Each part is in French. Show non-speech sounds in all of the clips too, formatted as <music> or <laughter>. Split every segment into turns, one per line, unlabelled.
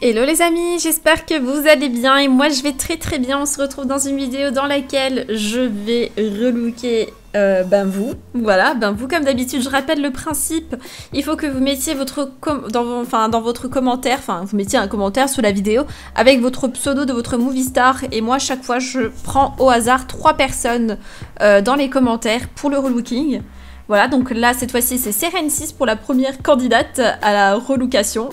Hello les amis, j'espère que vous allez bien et moi je vais très très bien. On se retrouve dans une vidéo dans laquelle je vais relooker euh, ben vous. Voilà, ben vous comme d'habitude, je rappelle le principe. Il faut que vous mettiez votre dans, dans votre commentaire, enfin vous mettiez un commentaire sous la vidéo avec votre pseudo de votre movie star et moi chaque fois je prends au hasard trois personnes euh, dans les commentaires pour le relooking. Voilà, donc là, cette fois-ci, c'est Seren6 pour la première candidate à la relocation.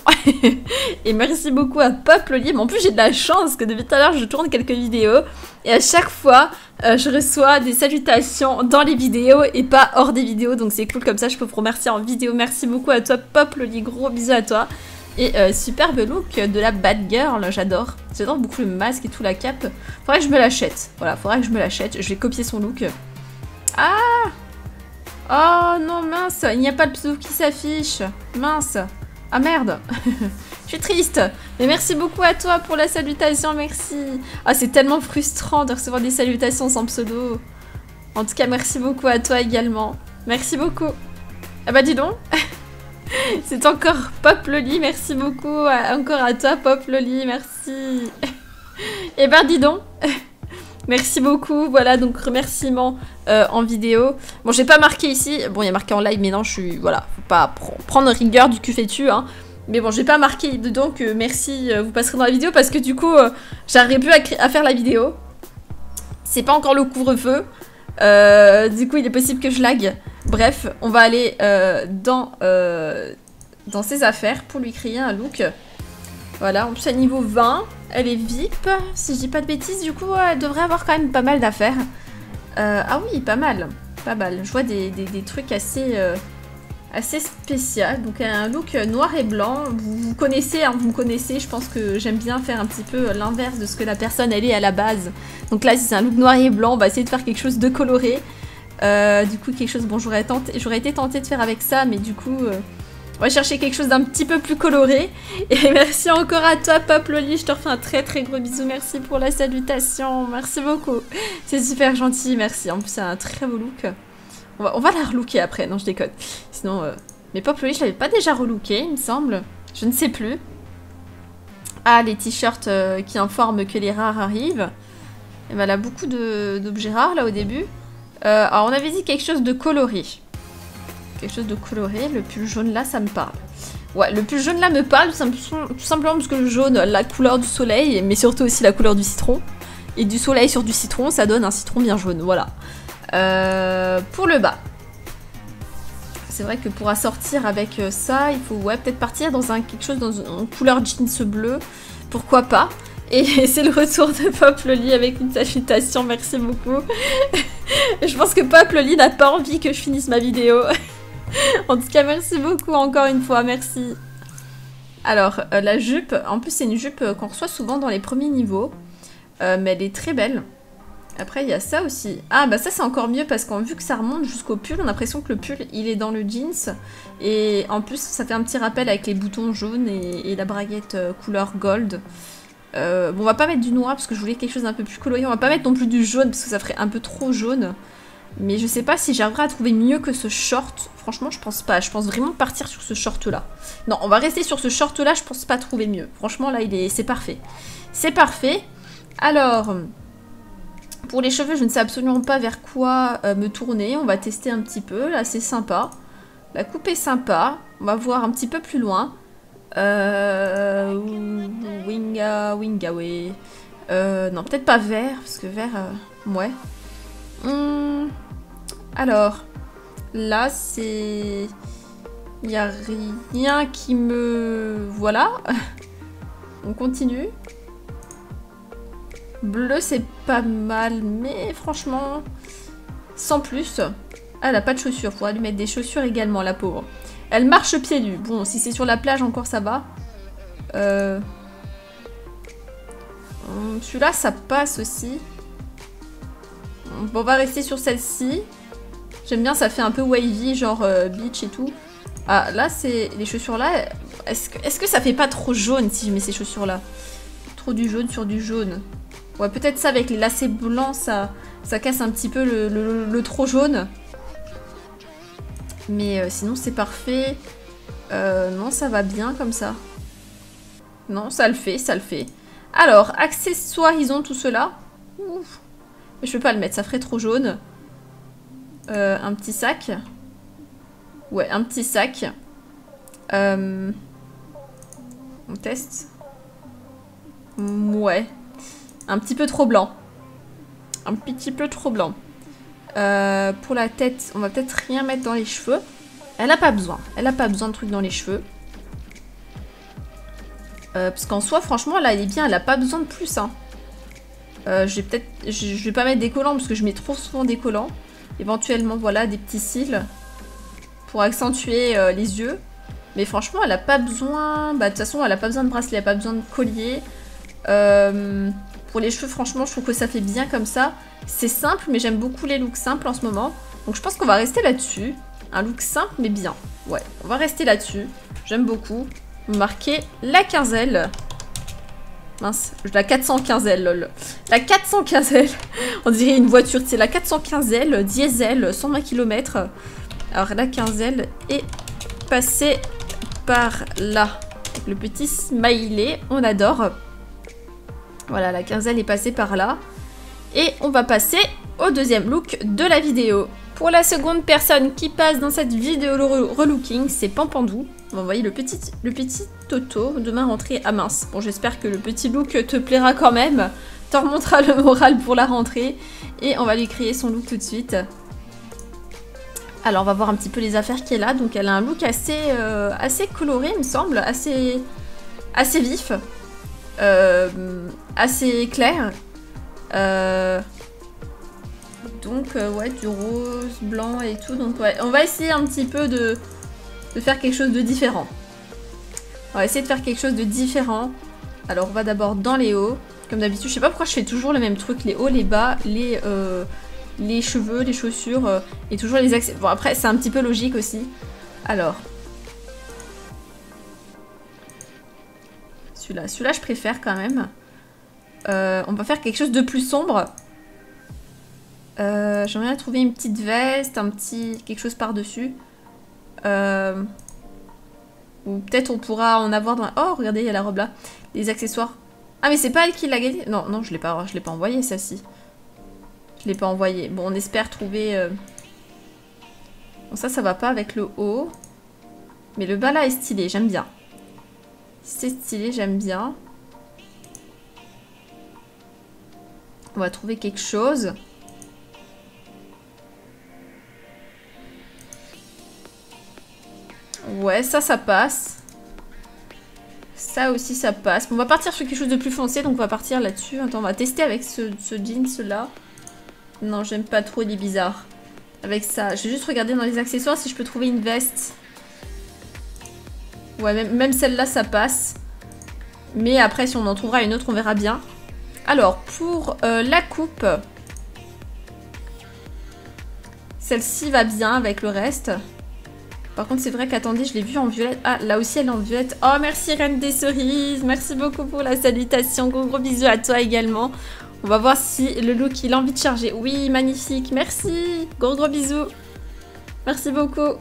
<laughs> et merci beaucoup à Loli. Mais en plus, j'ai de la chance que depuis tout à l'heure, je tourne quelques vidéos. Et à chaque fois, euh, je reçois des salutations dans les vidéos et pas hors des vidéos. Donc c'est cool comme ça, je peux vous remercier en vidéo. Merci beaucoup à toi, Pop Loli. Gros bisous à toi. Et euh, superbe look de la bad girl, j'adore. J'adore beaucoup le masque et tout, la cape. Faudrait que je me l'achète. Voilà, faudrait que je me l'achète. Je vais copier son look. Ah Oh non, mince, il n'y a pas de pseudo qui s'affiche. Mince. Ah merde. <laughs> Je suis triste. Mais merci beaucoup à toi pour la salutation, merci. Ah, c'est tellement frustrant de recevoir des salutations sans pseudo. En tout cas, merci beaucoup à toi également. Merci beaucoup. Ah bah dis donc. <laughs> c'est encore Pop Loli, merci beaucoup. Encore à toi, Pop Loli, merci. Et <laughs> eh ben dis donc. Merci beaucoup. Voilà, donc remerciements euh, en vidéo. Bon, j'ai pas marqué ici. Bon, il y a marqué en live, mais non, je suis... Voilà, faut pas prendre rigueur du cul tu hein. Mais bon, j'ai pas marqué dedans que merci, euh, vous passerez dans la vidéo parce que du coup, euh, j'arrive plus à, faire la vidéo. C'est pas encore le couvre-feu. du coup, il est possible que je lag. Bref, on va aller dans, dans ses affaires pour lui créer un look. Voilà, en plus à niveau 20, elle est VIP. Si je dis pas de bêtises, du coup, elle devrait avoir quand même pas mal d'affaires. Euh, ah oui, pas mal. Pas mal. Je vois des, trucs assez, euh, assez spéciaux. Donc un look noir et blanc. Vous, connaissez, hein, vous me connaissez. Je pense que j'aime bien faire un petit peu l'inverse de ce que la personne elle est à la base. Donc là, si c'est un look noir et blanc, on va essayer de faire quelque chose de coloré. Euh, du coup, quelque chose... Bon, j'aurais été tentée de faire avec ça, mais du coup... On va chercher quelque chose d'un petit peu plus coloré. Et <laughs> merci encore à toi, Pop Loli. Je te refais un très très gros bisou. Merci pour la salutation. Merci beaucoup. C'est super gentil. Merci. En plus, c'est un très beau look. On va, on va, la relooker après. Non, je déconne. Sinon, euh... mais Pop Loli, je l'avais pas déjà relooké, il me semble. Je ne sais plus. Ah, les t-shirts euh, qui informent que les rares arrivent. Et ben, elle a beaucoup d'objets rares là au début. Euh, alors, on avait dit quelque chose de coloré quelque chose de coloré. Le pull jaune là, ça me parle. Ouais, le pull jaune là me parle tout simplement parce que le jaune, la couleur du soleil, mais surtout aussi la couleur du citron. Et du soleil sur du citron, ça donne un citron bien jaune, voilà. Euh, pour le bas. C'est vrai que pour assortir avec euh, ça, il faut ouais, peut-être partir dans un, quelque chose dans une couleur jeans bleu. Pourquoi pas? Et <laughs> c'est le retour de Pop Loli avec une salutation, merci beaucoup. <laughs> je pense que Pop Loli n'a pas envie que je finisse ma vidéo. <laughs> <laughs> en tout cas, merci beaucoup encore une fois, merci. Alors, euh, la jupe, en plus c'est une jupe euh, qu'on reçoit souvent dans les premiers niveaux, euh, mais elle est très belle. Après, il y a ça aussi. Ah, bah ça c'est encore mieux parce qu'en vu que ça remonte jusqu'au pull, on a l'impression que le pull, il est dans le jeans. Et en plus, ça fait un petit rappel avec les boutons jaunes et, la braguette couleur gold. bon, on va pas mettre du noir parce que je voulais quelque chose d'un peu plus coloré. On va pas mettre non plus du jaune parce que ça ferait un peu trop jaune. Mais je sais pas si j'arriverai à trouver mieux que ce short. Franchement, je pense pas. Je pense vraiment partir sur ce short-là. Non, on va rester sur ce short-là. Je pense pas trouver mieux. Franchement, là, il est, c'est parfait. C'est parfait. Alors, pour les cheveux, je ne sais absolument pas vers quoi euh, me tourner. On va tester un petit peu. Là, c'est sympa. La coupe est sympa. On va voir un petit peu plus loin. Euh... Winga, winga. Euh, non, peut-être pas vert, parce que vert, euh, ouais. Hum... Alors, là, c'est... Il n'y a rien qui me... Voilà. <laughs> On continue. Bleu, c'est pas mal, mais franchement, sans plus. Ah, elle a pas de chaussures. Faudra lui mettre des chaussures également, la pauvre. Elle marche pieds nus. Bon, si c'est sur la plage, encore ça va. Euh... Hum, celui-là, ça passe aussi. on va rester sur celle-ci. J'aime bien, ça fait un peu wavy, genre euh, beach et tout. Ah, là, c'est... Les chaussures là, est-ce que... Ça fait pas trop jaune si je mets ces chaussures là Trop du jaune sur du jaune. Ouais, peut-être ça avec les lacets blancs, ça, ça casse un petit peu le, trop jaune. Mais euh, sinon, c'est parfait. Euh, non, ça va bien comme ça. Non, ça le fait, ça le fait. Alors, accessoirisons tout cela. Ouf. Mais je peux pas le mettre, ça ferait trop jaune. Euh, un petit sac. Ouais, un petit sac. Euh, on teste. Ouais. Un petit peu trop blanc. Un petit peu trop blanc. Euh, pour la tête, on va peut-être rien mettre dans les cheveux. Elle a pas besoin. Elle a pas besoin de trucs dans les cheveux. Parce qu'en soi, franchement, là, elle est bien. Elle a pas besoin de plus. Hein. Je vais peut-être... Je vais pas mettre des collants parce que je mets trop souvent des collants. Éventuellement, voilà, des petits cils. Pour accentuer les yeux. Mais franchement, elle a pas besoin... Bah, de toute façon, elle a pas besoin de bracelet. Elle a pas besoin de collier. pour les cheveux, franchement, je trouve que ça fait bien comme ça. C'est simple, mais j'aime beaucoup les looks simples en ce moment. Donc je pense qu'on va rester là-dessus. Un look simple, mais bien. Ouais, on va rester là-dessus. J'aime beaucoup. Marquer la quinzaine. Mince, la 415L, lol. La 415L, <laughs> on dirait une voiture, c'est la 415L, diesel, 120 km. Alors la 15L est passée par là. Le petit smiley, on adore. Voilà, la 15L est passée par là. Et on va passer au deuxième look de la vidéo. Pour la seconde personne qui passe dans cette vidéo relooking, c'est Pampandou. Va envoyer le petit, le petit Toto de ma rentrée à mince. Bon, j'espère que le petit look te plaira quand même. T'en remontera le moral pour la rentrée. Et on va lui créer son look tout de suite. Alors, on va voir un petit peu les affaires qu'elle a. Donc, elle a un look assez, euh, assez coloré, il me semble. Assez, assez vif. Euh, assez clair. Euh, donc, euh, ouais, du rose, blanc et tout. Donc, ouais, on va essayer un petit peu de, faire quelque chose de différent. On va essayer de faire quelque chose de différent. Alors, on va d'abord dans les hauts. Comme d'habitude, je sais pas pourquoi je fais toujours le même truc. Les hauts, les bas, les, euh, cheveux, les chaussures et toujours les accès. Bon, après, c'est un petit peu logique aussi. Alors. Celui-là. Celui-là, je préfère quand même. Euh, on va faire quelque chose de plus sombre. Euh, J'aimerais trouver une petite veste, un petit quelque chose par-dessus. Euh, ou peut-être on pourra en avoir dans... Oh, regardez, il y a la robe là. Les accessoires. Ah, mais c'est pas elle qui l'a gagné Non, non, je l'ai pas, je l'ai pas envoyé, celle-ci. Je l'ai pas envoyé. Bon, on espère trouver... Euh, bon, ça, ça va pas avec le haut. Mais le bas là est stylé, j'aime bien. C'est stylé, j'aime bien. On va trouver quelque chose. Ouais, ça, ça passe. Ça aussi, ça passe. on va partir sur quelque chose de plus foncé, donc on va partir là-dessus. Attends, on va tester avec ce, ce jeans-là. Non, j'aime pas trop, il est bizarre. Avec ça. Je vais juste regarder dans les accessoires si je peux trouver une veste. Ouais, même, même celle-là, ça passe. Mais après, si on en trouvera une autre, on verra bien. Alors, pour euh, la coupe, celle-ci va bien avec le reste. Par contre, c'est vrai qu'attendez, je l'ai vue en violette. Ah, là aussi, elle est en violette. Oh, merci Reine des Cerises. Merci beaucoup pour la salutation. Gros gros bisous à toi également. On va voir si le look, il a envie de charger. Oui, magnifique. Merci. Gros gros bisous. Merci beaucoup.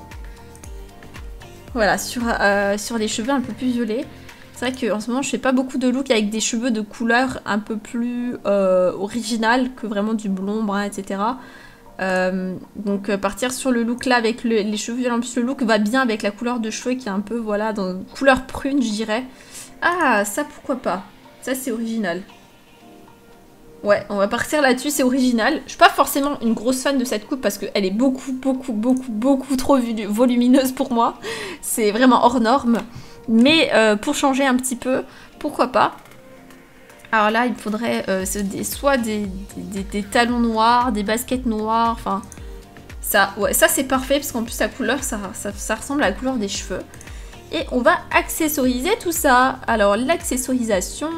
Voilà, sur, euh, les cheveux un peu plus violets. C'est vrai qu'en ce moment, je fais pas beaucoup de looks avec des cheveux de couleur un peu plus euh, original que vraiment du blond, brun, etc. Euh, donc euh, partir sur le look là avec les cheveux violents, plus le look va bien avec la couleur de cheveux qui est un peu, voilà, dans couleur prune, je dirais. Ah, ça pourquoi pas Ça c'est original. Ouais, on va partir là-dessus, c'est original. Je suis pas forcément une grosse fan de cette coupe parce qu'elle est beaucoup, beaucoup, beaucoup, beaucoup trop volumineuse pour moi. C'est vraiment hors norme. Mais euh, pour changer un petit peu, pourquoi pas Alors là, il faudrait euh, soit des, talons noirs, des baskets noires, enfin... Ça, ça c'est parfait parce qu'en plus la couleur, ça, ressemble à la couleur des cheveux. Et on va accessoriser tout ça. Alors l'accessorisation...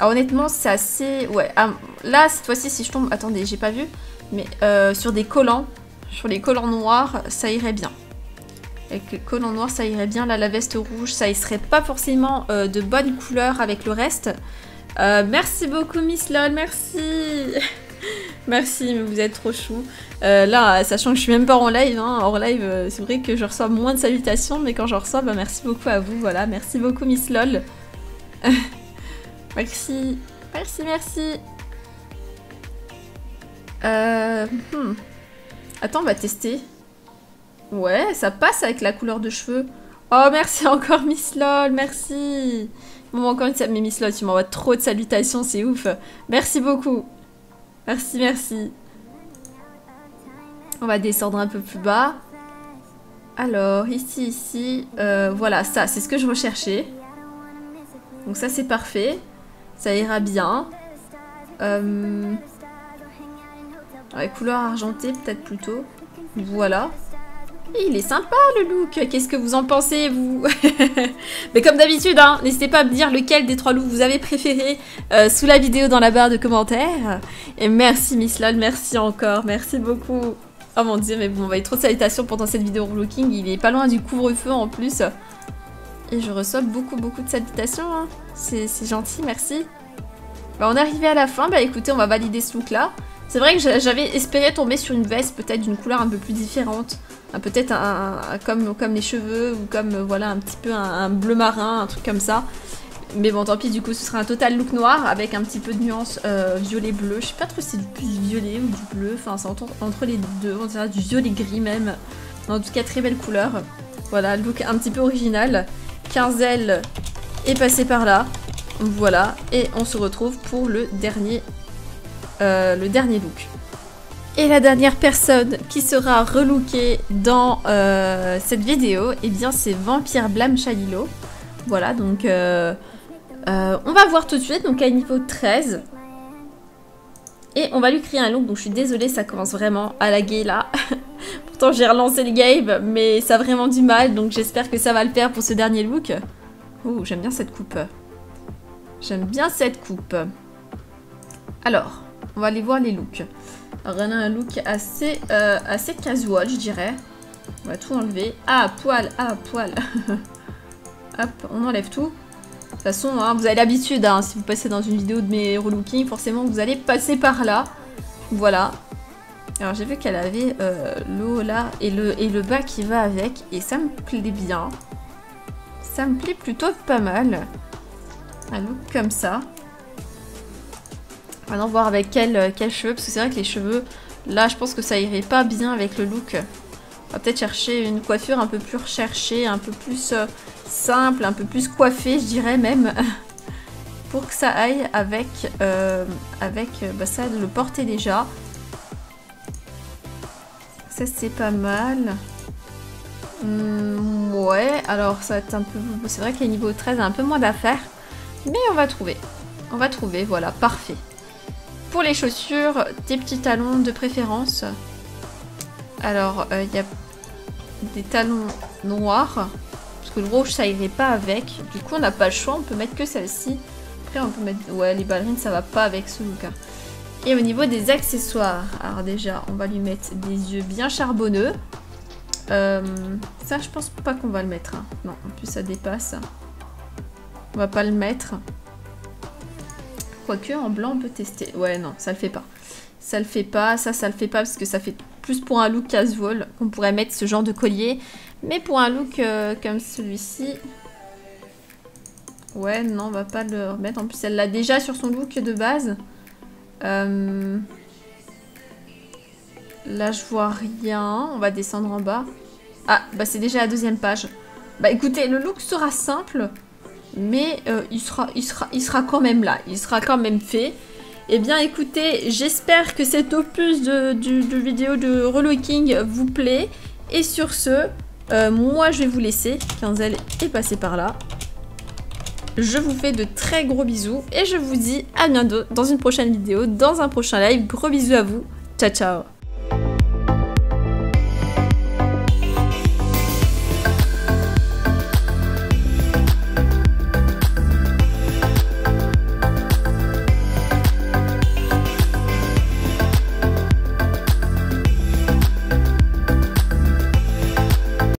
Ah, honnêtement, c'est assez... Ouais, ah, là, cette fois-ci, si je tombe... Attendez, j'ai pas vu. Mais euh, sur des collants, sur les collants noirs, ça irait bien. Avec le collant noir, ça irait bien. Là, la veste rouge, ça y serait pas forcément euh, de bonne couleur avec le reste. Euh, merci beaucoup, Miss LOL, merci <laughs> Merci, mais vous êtes trop chou. Euh, là, sachant que je suis même pas en live, hein, hors live, c'est vrai que je reçois moins de salutations, mais quand je reçois, bah, merci beaucoup à vous, voilà. Merci beaucoup, Miss LOL. <laughs> merci. Merci, merci. Euh, hmm. Attends, on va tester. Ouais, ça passe avec la couleur de cheveux. Oh, merci encore, Miss LOL, merci. Bon, encore une mais Miss LOL, tu m'envoies trop de salutations, c'est ouf. Merci beaucoup. Merci, merci. On va descendre un peu plus bas. Alors, ici, ici, euh, voilà, ça, c'est ce que je recherchais. Donc ça, c'est parfait. Ça ira bien. Euh... Couleur argentée, peut-être plutôt. Voilà. Il est sympa le look. Qu'est-ce que vous en pensez, vous <laughs> Mais comme d'habitude, hein, n'hésitez pas à me dire lequel des trois looks vous avez préféré euh, sous la vidéo dans la barre de commentaires. Et merci Miss Lol, merci encore, merci beaucoup. Oh mon dieu, mais bon, on va être trop de salutations pendant cette vidéo relooking. Il est pas loin du couvre-feu en plus. Et je reçois beaucoup, beaucoup de salutations. Hein. C'est gentil, merci. Bah, on est arrivé à la fin. Bah écoutez, on va valider ce look-là. C'est vrai que j'avais espéré tomber sur une veste peut-être d'une couleur un peu plus différente. Peut-être un, comme, comme les cheveux ou comme voilà un petit peu un bleu marin, un truc comme ça. Mais bon, tant pis, du coup, ce sera un total look noir avec un petit peu de nuance euh, violet-bleu. Je sais pas trop si c'est plus violet ou du bleu. Enfin, c'est entre, les deux. On dirait du violet-gris même. En tout cas, très belle couleur. Voilà, look un petit peu original. 15 ailes est passé par là. Voilà. Et on se retrouve pour le dernier, euh, le dernier look. Et la dernière personne qui sera relookée dans euh, cette vidéo, eh bien c'est Vampire Blam Chalilo. Voilà, donc euh, on va voir tout de suite, donc à niveau 13. Et on va lui créer un look, donc je suis désolée, ça commence vraiment à laguer là. <laughs> Pourtant j'ai relancé le game, mais ça a vraiment du mal, donc j'espère que ça va le faire pour ce dernier look. Oh, j'aime bien cette coupe. J'aime bien cette coupe. Alors, on va aller voir les looks. Alors, on a un look assez, euh, assez casual, je dirais. On va tout enlever. Ah, poil, ah, poil. <laughs> Hop, on enlève tout. De toute façon, hein, vous avez l'habitude, hein, si vous passez dans une vidéo de mes relooking, forcément vous allez passer par là. Voilà. Alors j'ai vu qu'elle avait euh, là et le, et le bas qui va avec. Et ça me plaît bien. Ça me plaît plutôt pas mal. Un look comme ça. Maintenant voir avec quel, euh, cheveux. Parce que c'est vrai que les cheveux, là je pense que ça irait pas bien avec le look. On va peut-être chercher une coiffure un peu plus recherchée, un peu plus... Euh, simple, un peu plus coiffé, je dirais même. <laughs> pour que ça aille avec, euh, avec bah ça, de le porter déjà. Ça, c'est pas mal. Hmm, ouais, alors ça va être un peu... C'est vrai que niveau 13 a un peu moins d'affaires. Mais on va trouver. On va trouver, voilà, parfait. Pour les chaussures, des petits talons de préférence. Alors, euh, il y a des talons noirs le rouge ça irait pas avec. Du coup on n'a pas le choix, on peut mettre que celle-ci. Après on peut mettre... Ouais les ballerines ça va pas avec ce look. Hein. Et au niveau des accessoires, alors déjà on va lui mettre des yeux bien charbonneux. Euh, ça je pense pas qu'on va le mettre. Hein. Non, en plus ça dépasse. On va pas le mettre. Quoique en blanc on peut tester. Ouais non, ça le fait pas. Ça le fait pas, ça ça le fait pas parce que ça fait plus pour un look casual qu'on pourrait mettre ce genre de collier. Mais pour un look euh, comme celui-ci... Ouais, non, on va pas le remettre. En plus, elle l'a déjà sur son look de base. Euh, là, je vois rien. On va descendre en bas. Ah, bah c'est déjà la deuxième page. Bah écoutez, le look sera simple, mais euh, il, sera, quand même là. Il sera quand même fait. Eh bien écoutez, j'espère que cet opus de, de vidéo de relooking vous plaît. Et sur ce, euh, moi, je vais vous laisser. Quinzel est passé par là. Je vous fais de très gros bisous et je vous dis à bientôt dans une prochaine vidéo, dans un prochain live. Gros bisous à vous. Ciao, ciao